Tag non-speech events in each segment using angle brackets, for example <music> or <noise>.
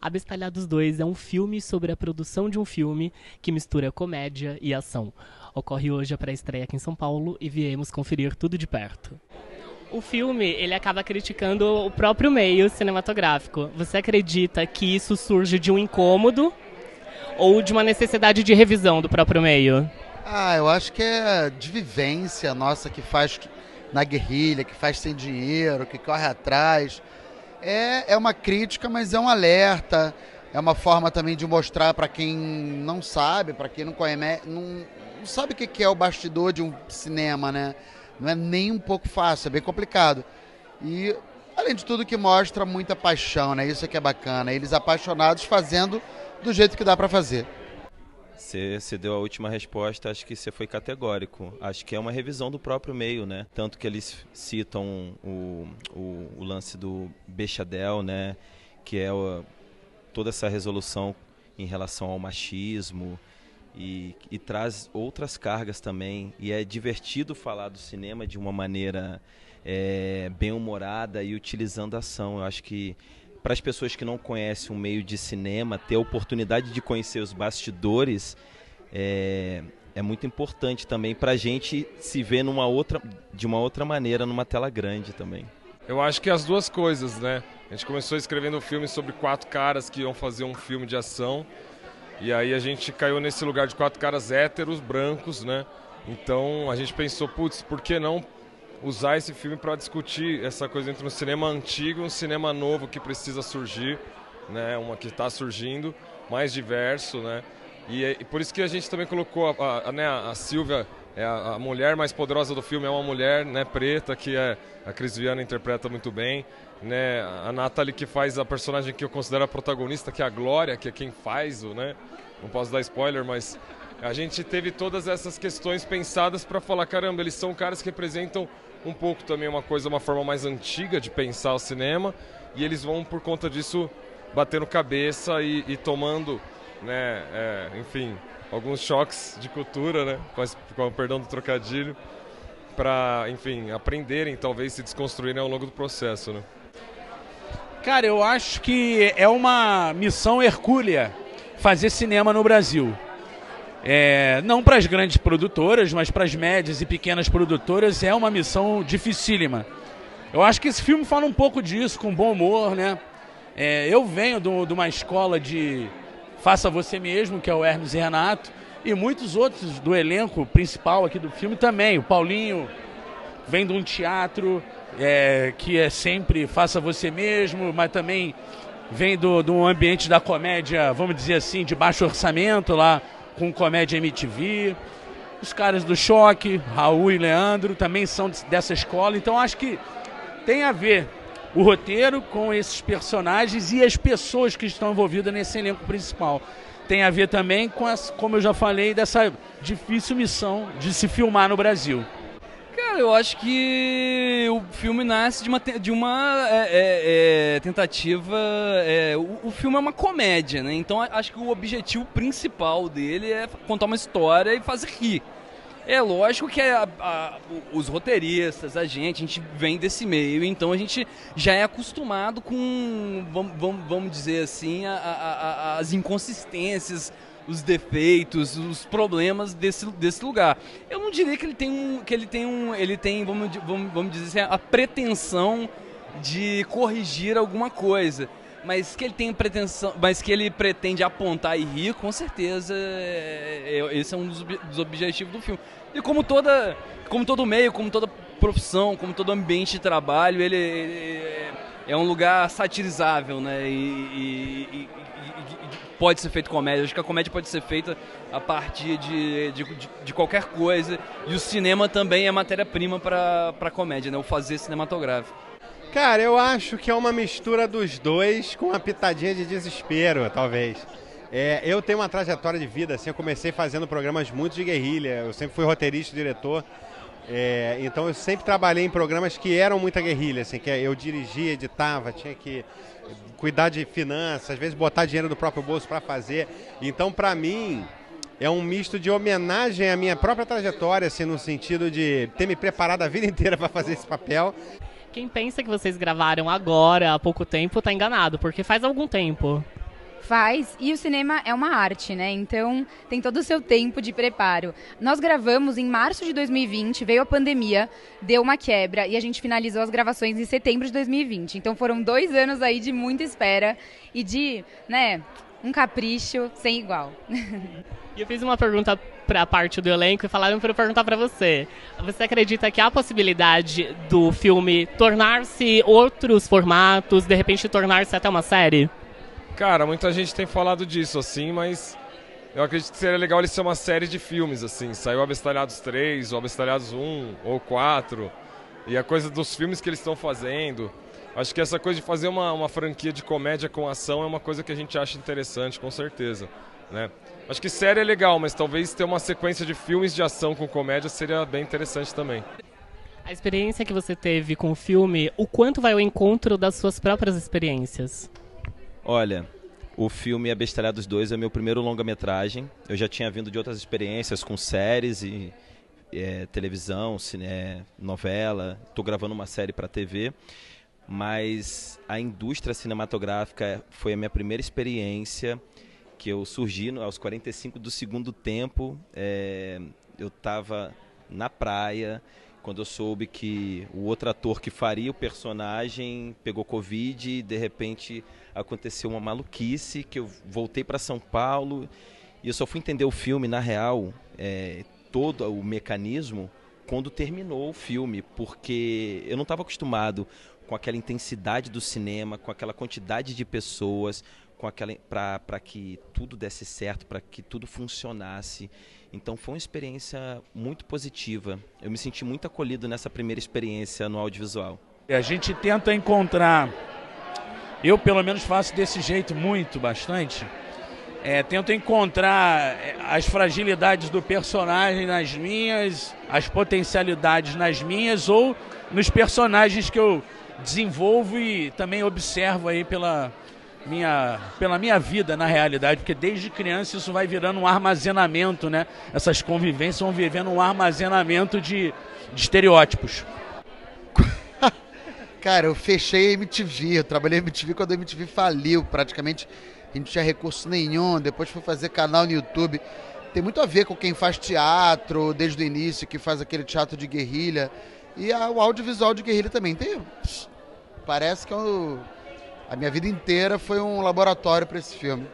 Abestalhados 2 é um filme sobre a produção de um filme que mistura comédia e ação. Ocorre hoje a pré-estreia aqui em São Paulo e viemos conferir tudo de perto. O filme, ele acaba criticando o próprio meio cinematográfico. Você acredita que isso surge de um incômodo ou de uma necessidade de revisão do próprio meio? Ah, eu acho que é de vivência nossa que faz na guerrilha, que faz sem dinheiro, que corre atrás. É, é uma crítica, mas é um alerta. É uma forma também de mostrar para quem não sabe, para quem não conhece, não, não sabe o que é o bastidor de um cinema, né? Não é nem um pouco fácil, é bem complicado. E, além de tudo, que mostra muita paixão, né? Isso é que é bacana. Eles apaixonados fazendo do jeito que dá para fazer. Você, deu a última resposta, acho que você foi categórico. Acho que é uma revisão do próprio meio, né? Tanto que eles citam o, o, o lance do Bechadel, né? Que é o, toda essa resolução em relação ao machismo e, e traz outras cargas também. E é divertido falar do cinema de uma maneira é, bem humorada e utilizando a ação. Eu acho que para as pessoas que não conhecem o meio de cinema, ter a oportunidade de conhecer os bastidores é, é muito importante também para a gente se ver numa outra, de uma outra maneira numa tela grande também. Eu acho que as duas coisas, né? A gente começou escrevendo um filme sobre quatro caras que iam fazer um filme de ação. E aí a gente caiu nesse lugar de quatro caras héteros, brancos, né? Então a gente pensou, putz, por que não usar esse filme para discutir essa coisa entre um cinema antigo e um cinema novo que precisa surgir, né? Uma que está surgindo, mais diverso, né? E, e, por isso que a gente também colocou a, a, né, a Silvia, é a, a, mulher mais poderosa do filme é uma mulher, né, preta, que é a Cris Viana interpreta muito bem, né? A Natalie que faz a personagem que eu considero a protagonista, que é a Glória, que é quem faz o, né? Não posso dar spoiler, mas a gente teve todas essas questões pensadas para falar, caramba, eles são caras que representam um pouco também uma coisa, uma forma mais antiga de pensar o cinema, e eles vão, por conta disso, batendo cabeça e, e tomando, né, é, enfim, alguns choques de cultura, né, com, com o perdão do trocadilho, para, enfim, aprenderem, talvez se desconstruírem ao longo do processo, né. Cara, eu acho que é uma missão hercúlea fazer cinema no Brasil. É, não para as grandes produtoras, mas para as médias e pequenas produtoras é uma missão dificílima. Eu acho que esse filme fala um pouco disso, com bom humor, né? É, eu venho de uma escola de Faça Você Mesmo, que é o Hermes e Renato, e muitos outros do elenco principal aqui do filme também. O Paulinho vem de um teatro é, que é sempre Faça Você Mesmo, mas também vem do, do ambiente da comédia, vamos dizer assim, de baixo orçamento lá com comédia MTV. Os caras do Choque, Raul e Leandro, também são dessa escola. Então acho que tem a ver o roteiro com esses personagens e as pessoas que estão envolvidas nesse elenco principal. Tem a ver também com, as, como eu já falei, dessa difícil missão de se filmar no Brasil. Cara, eu acho que o filme nasce de uma, de uma é, é, é, tentativa. É, o, o, filme é uma comédia, né? Então acho que o objetivo principal dele é contar uma história e fazer rir. É lógico que a, a, os roteiristas, a gente, a gente vem desse meio, então a gente já é acostumado com, vamos, vamos dizer assim, a, as inconsistências, os defeitos, os problemas desse, desse lugar. Eu não diria que ele tem um, que ele tem um, ele tem, vamos, vamos, vamos dizer assim, a pretensão de corrigir alguma coisa. Mas que ele tem pretensão, mas que ele pretende apontar e rir, com certeza, é, é, esse é um dos, dos objetivos do filme. E como toda, como todo meio, como toda profissão, como todo ambiente de trabalho, ele, ele é um lugar satirizável, né? E, e, pode ser feito comédia. Acho que a comédia pode ser feita a partir de, de, de qualquer coisa. E o cinema também é matéria-prima para a comédia, né? O fazer cinematográfico. Cara, eu acho que é uma mistura dos dois com uma pitadinha de desespero, talvez. É, eu tenho uma trajetória de vida, assim, eu comecei fazendo programas muito de guerrilha, eu sempre fui roteirista diretor, é, então eu sempre trabalhei em programas que eram muita guerrilha, assim, que eu dirigia, editava, tinha que cuidar de finanças, às vezes botar dinheiro do próprio bolso para fazer. Então, para mim, é um misto de homenagem à minha própria trajetória, assim, no sentido de ter me preparado a vida <laughs> inteira para fazer esse papel. Quem pensa que vocês gravaram agora, há pouco tempo, tá enganado, porque faz algum tempo. Faz, e o cinema é uma arte, né? Então tem todo o seu tempo de preparo. Nós gravamos em março de 2020, veio a pandemia, deu uma quebra e a gente finalizou as gravações em setembro de 2020. Então foram dois anos aí de muita espera e de, né, um capricho sem igual. E eu fiz uma pergunta para a parte do elenco e falaram para perguntar para você. Você acredita que há possibilidade do filme tornar-se outros formatos, de repente tornar-se até uma série? Cara, muita gente tem falado disso, assim, mas eu acredito que seria legal ele ser uma série de filmes, assim. Saiu Abestalhados 3, ou Abestalhados 1, ou 4. E a coisa dos filmes que eles estão fazendo. Acho que essa coisa de fazer uma, uma franquia de comédia com ação é uma coisa que a gente acha interessante, com certeza. Né? Acho que série é legal, mas talvez ter uma sequência de filmes de ação com comédia seria bem interessante também. A experiência que você teve com o filme, o quanto vai ao encontro das suas próprias experiências? Olha, o filme Abestalhados 2 é meu primeiro longa-metragem. Eu já tinha vindo de outras experiências com séries e é, televisão, cine, novela. Estou gravando uma série para TV. Mas a indústria cinematográfica foi a minha primeira experiência que eu surgi aos 45 do segundo tempo. É, eu estava na praia quando eu soube que o outro ator que faria o personagem pegou Covid e de repente aconteceu uma maluquice que eu voltei para São Paulo e eu só fui entender o filme na real, é, todo o mecanismo, quando terminou o filme, porque eu não estava acostumado com aquela intensidade do cinema, com aquela quantidade de pessoas, com aquela para que tudo desse certo, para que tudo funcionasse. Então foi uma experiência muito positiva. Eu me senti muito acolhido nessa primeira experiência no audiovisual. A gente tenta encontrar, eu pelo menos faço desse jeito muito, bastante. É, tento encontrar é, as fragilidades do personagem nas minhas, as potencialidades nas minhas ou nos personagens que eu desenvolvo e também observo aí pela, minha, pela minha vida na realidade, porque desde criança isso vai virando um armazenamento, né? Essas convivências vão vivendo um armazenamento de, de estereótipos. <laughs> Cara, eu fechei a MTV, eu trabalhei MTV quando a MTV faliu, praticamente a gente não tinha recurso nenhum, depois fui fazer canal no YouTube. Tem muito a ver com quem faz teatro desde o início, que faz aquele teatro de guerrilha. E a, o audiovisual de guerrilha também. Tem, parece que é o a minha vida inteira foi um laboratório para esse filme.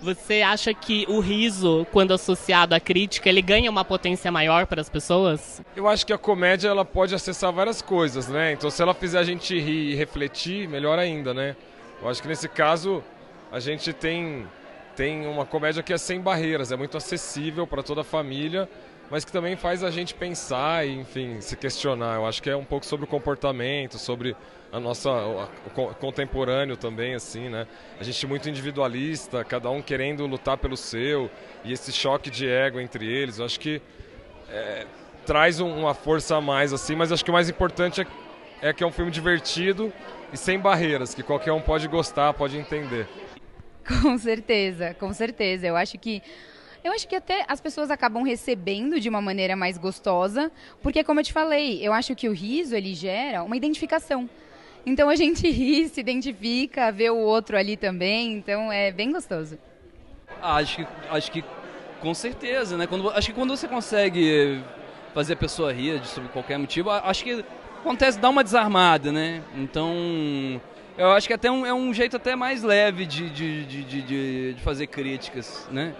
Você acha que o riso, quando associado à crítica, ele ganha uma potência maior para as pessoas? Eu acho que a comédia ela pode acessar várias coisas, né? Então se ela fizer a gente rir e refletir, melhor ainda, né? Eu acho que nesse caso a gente tem tem uma comédia que é sem barreiras, é muito acessível para toda a família mas que também faz a gente pensar e, enfim, se questionar. Eu acho que é um pouco sobre o comportamento, sobre a nossa o contemporâneo também, assim, né? A gente muito individualista, cada um querendo lutar pelo seu e esse choque de ego entre eles. Eu acho que é, traz uma força a mais, assim, mas acho que o mais importante é, é que é um filme divertido e sem barreiras, que qualquer um pode gostar, pode entender. <laughs> Com certeza, com certeza. Eu acho que eu acho que até as pessoas acabam recebendo de uma maneira mais gostosa, porque como eu te falei, eu acho que o riso ele gera uma identificação. Então a gente <laughs> ri, se identifica, vê o outro ali também, então é bem gostoso. Ah, acho que acho que com certeza, né? Quando, acho que quando você consegue fazer a pessoa rir sobre qualquer motivo, acho que acontece dar uma desarmada, né? Então, eu acho que até um, é um jeito até mais leve de, de, de, de, de fazer críticas, né?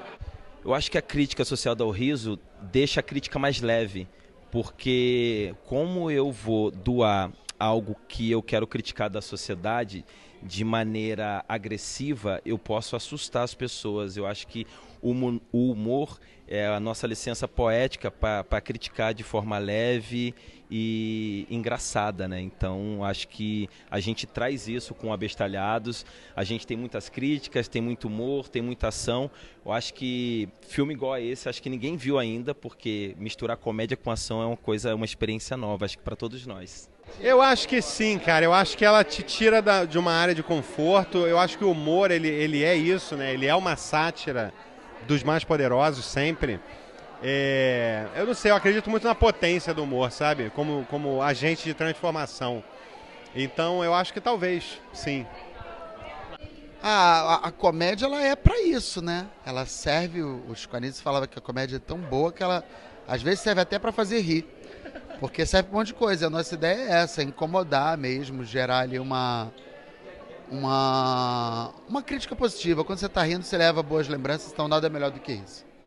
Eu acho que a crítica associada ao riso deixa a crítica mais leve, porque como eu vou doar algo que eu quero criticar da sociedade de maneira agressiva, eu posso assustar as pessoas. Eu acho que o humor é a nossa licença poética para criticar de forma leve e engraçada, né? Então acho que a gente traz isso com Abestalhados. A gente tem muitas críticas, tem muito humor, tem muita ação. Eu acho que filme igual a esse, acho que ninguém viu ainda, porque misturar comédia com ação é uma coisa, uma experiência nova, acho que para todos nós. Eu acho que sim, cara. Eu acho que ela te tira da, de uma área de conforto. Eu acho que o humor ele, ele é isso, né? Ele é uma sátira dos mais poderosos sempre. É, eu não sei, eu acredito muito na potência do humor, sabe? Como, como agente de transformação. Então eu acho que talvez, sim. A, a, a comédia ela é para isso, né? Ela serve, os quadrinhos falavam que a comédia é tão boa que ela às vezes serve até para fazer rir. Porque serve para um monte de coisa. A nossa ideia é essa, é incomodar mesmo, gerar ali uma uma uma crítica positiva. Quando você está rindo, você leva boas lembranças, então nada melhor do que isso.